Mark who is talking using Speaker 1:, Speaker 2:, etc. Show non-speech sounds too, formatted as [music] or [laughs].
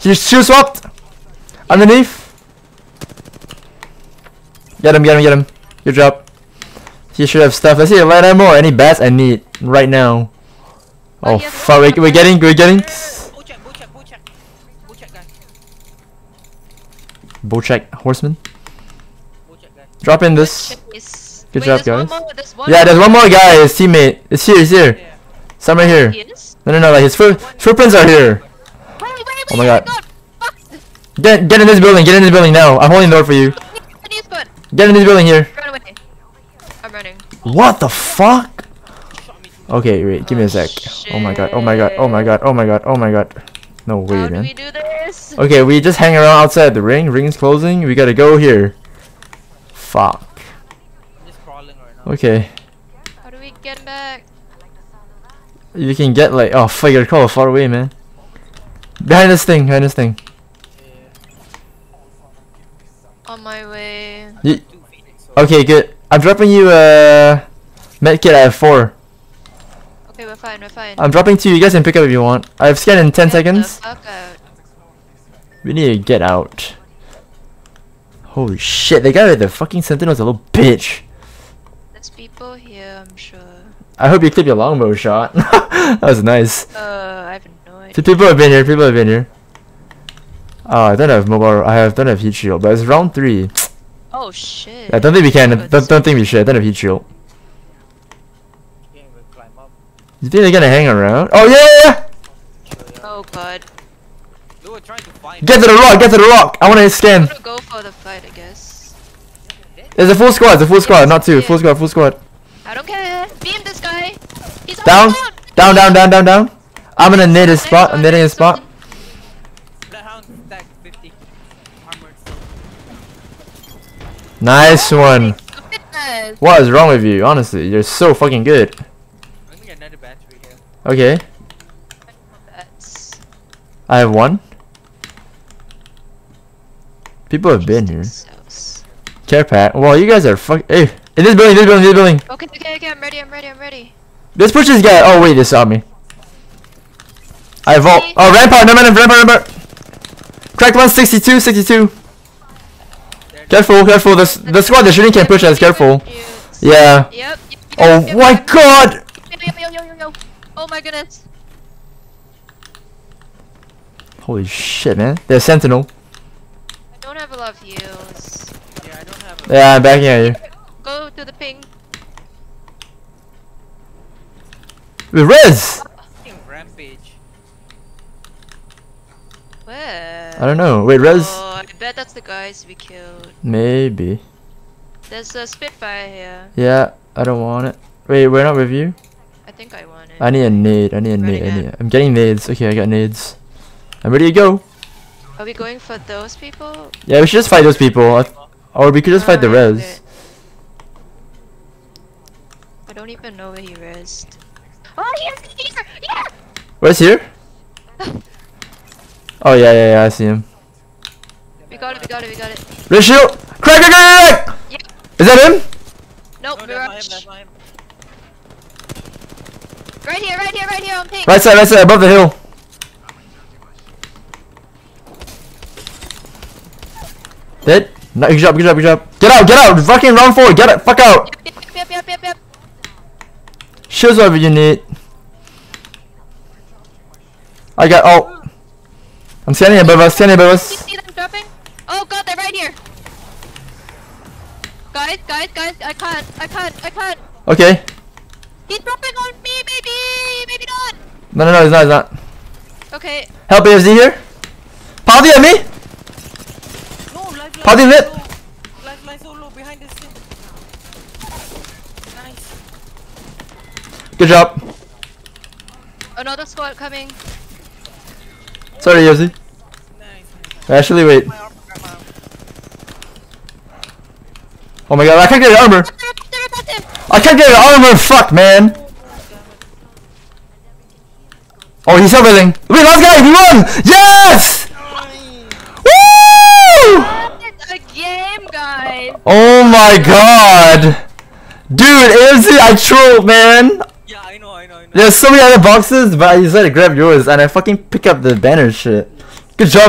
Speaker 1: He's shoe swapped. Underneath. Get him, get him, get him. Good job. He should have stuff. Let's see light ammo or any bats I need right now. Oh
Speaker 2: he has
Speaker 1: fuck, we're, we're getting, we're getting. Bocek horseman.
Speaker 3: Bocek guy.
Speaker 1: Drop in this. Good
Speaker 2: Wait,
Speaker 1: job, guys.
Speaker 2: One more, one
Speaker 1: Yeah, there's one more guy, his teammate. It's here, he's here.
Speaker 3: Yeah.
Speaker 1: Somewhere here.
Speaker 2: He?
Speaker 1: No, no, no, like his foot, footprints are here. Oh my God. Get, get in this building, get in this building now. I'm holding the door for you. Get in this building here.
Speaker 2: I'm running.
Speaker 1: What the fuck? Okay, wait, give me a
Speaker 2: Oh,
Speaker 1: sec. Oh my god, oh my god, oh my god, oh my god, oh my god. No way, man.
Speaker 2: we do this?
Speaker 1: Okay, we just hang around outside the ring. Ring's closing. We gotta go here. Fuck.
Speaker 3: I'm just crawling right now.
Speaker 1: Okay.
Speaker 2: How do we get back?
Speaker 1: You can get like oh fuck, you're call far away, man. Behind this thing, behind this thing.
Speaker 2: On my way.
Speaker 1: You,
Speaker 3: Two Phoenix. So
Speaker 1: okay, good. I'm dropping you a medkit. I have four.
Speaker 2: Okay, we're fine, we're fine.
Speaker 1: I'm dropping two. You You guys can pick up if you want. I have scanned in ten
Speaker 2: Get
Speaker 1: seconds. We need to get out. Holy shit! The guy with the fucking sentinel's a little bitch.
Speaker 2: There's people here, I'm sure.
Speaker 1: I hope you clip your longbow shot. [laughs] that was nice.
Speaker 2: Uh, I have no
Speaker 1: So
Speaker 2: idea.
Speaker 1: people have been here. People have been here. Oh, I don't have mobile. I have don't have heat shield, but it's round three.
Speaker 2: Oh shit.
Speaker 1: I don't think we can.
Speaker 2: Oh,
Speaker 1: Don't, don't think we should. I don't have heat shield.
Speaker 3: can't even climb up.
Speaker 1: You think they're gonna hang around? Oh yeah, yeah, yeah!
Speaker 2: Oh god.
Speaker 3: They were trying to find
Speaker 1: Get to the rock. Get to the rock. I wanna scan.
Speaker 2: I'm gonna go for the fight, I guess.
Speaker 1: There's a full squad. There's a full squad, not two.
Speaker 2: Yeah.
Speaker 1: Full squad. Full squad.
Speaker 2: I don't care. Beam this guy. He's on
Speaker 1: Down.
Speaker 2: the ground.
Speaker 1: Down, down, down, down, down. I'm gonna nade his spot. I'm nading his spot.
Speaker 3: Bloodhound stack 50. Armored still.
Speaker 1: Nice one. What is wrong with you? Honestly, you're so fucking good.
Speaker 3: I'm gonna get another battery here.
Speaker 1: Okay, I have one. People have been here. Care pack. Well, you guys are fuck. Hey, in this building, this building, this building.
Speaker 2: Okay, okay, okay, I'm ready, I'm ready, I'm ready.
Speaker 1: Let's push this guy. Oh wait, they saw me. I vault. Oh, rampart. No, no, no, rampart, rampart. Cracked one, 62, 62. Careful, careful. The, s- the squad they're shooting can push us. Careful. Yeah.
Speaker 2: Yep. yep, yep,
Speaker 1: Oh
Speaker 2: yep,
Speaker 1: my god.
Speaker 2: Oh my goodness.
Speaker 1: Holy shit, man. They're sentinel.
Speaker 2: I don't have a lot of heals.
Speaker 3: Yeah, I don't have a.
Speaker 1: Yeah, I'm backing at you.
Speaker 2: Go to the ping.
Speaker 1: With res.
Speaker 3: fucking rampage.
Speaker 2: Where?
Speaker 1: I don't know. Wait, res.
Speaker 2: Oh, I bet that's the guys we killed.
Speaker 1: Maybe.
Speaker 2: There's a Spitfire here.
Speaker 1: Yeah, I don't want it. Wait, we're not with you.
Speaker 2: I think I want it.
Speaker 1: I need a nade. I need a nade. i need i'm getting nades. Okay, I got nades. I'm ready to go.
Speaker 2: Are we going for those people?
Speaker 1: Yeah, we should just fight those people. Or we could just fight the res.
Speaker 2: okay. I don't even know where he rezzed. Oh, yes, here! Yeah!
Speaker 1: Where's here? Oh yeah, yeah, yeah. I see him.
Speaker 2: We got it, we got it, we got it.
Speaker 1: Red shield. Crack, crack, crack, crack.
Speaker 2: Yep.
Speaker 1: Is that him?
Speaker 2: Nope,
Speaker 3: No, that's not him, that's.
Speaker 2: Right here, right here, right here on pink.
Speaker 1: Right side, right side, above the hill. Dead. No, good job, good job, good job. Get out, get out. Fucking round four. Get it. Fuck out.
Speaker 2: Yep, yep, yep, yep, yep, yep.
Speaker 1: Shows whatever you need. I got. Oh. I'm standing above us. Standing above
Speaker 2: You
Speaker 1: us.
Speaker 2: see them dropping? Oh god, they're right here. Guys, guys, guys, I can't, I can't, I can't.
Speaker 1: Okay.
Speaker 2: He's dropping on me, maybe, maybe not.
Speaker 1: No, no, no. he's not. he's not.
Speaker 2: Okay,
Speaker 1: Help AFZ here. Paldi at me.
Speaker 3: No, lifeline.
Speaker 1: How did it-
Speaker 3: so low. Lifeline so low behind this thing. Nice.
Speaker 1: Good job.
Speaker 2: another squad coming.
Speaker 1: Sorry,
Speaker 3: nice.
Speaker 1: Actually, wait.
Speaker 3: My armor, got my armor.
Speaker 1: Oh my god, I can't get the armor.
Speaker 2: They're above him.
Speaker 1: I can't get the armor. Fuck, man. Oh, he's everything. Wait, last guy. We won. Yes. Woo!
Speaker 2: A game, guys.
Speaker 1: Oh my god. Dude, AFC, I trolled, man.
Speaker 3: Yeah, I know, I know, I know.
Speaker 1: There's so many other boxes, but I decided to grab yours, and I fucking pick up the banner shit. Good job.